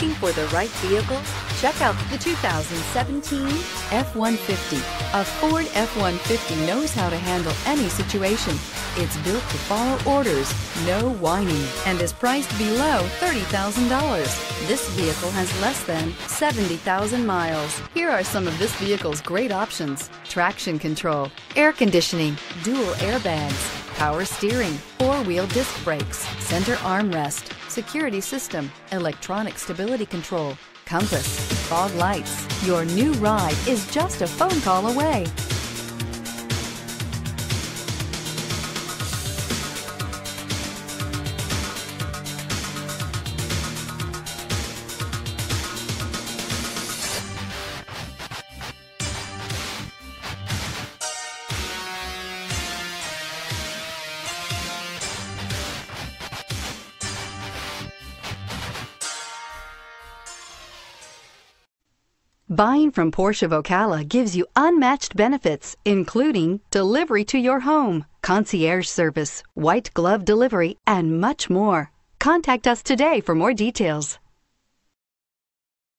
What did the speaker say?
Looking for the right vehicle? Check out the 2017 F-150. A Ford F-150 knows how to handle any situation. It's built to follow orders, no whining, and is priced below $30,000. This vehicle has less than 70,000 miles. Here are some of this vehicle's great options. Traction control, air conditioning, dual airbags, power steering, four-wheel disc brakes, center armrest, security system, electronic stability control, compass, fog lights. Your new ride is just a phone call away. Buying from Porsche of Ocala gives you unmatched benefits, including delivery to your home, concierge service, white glove delivery, and much more. Contact us today for more details.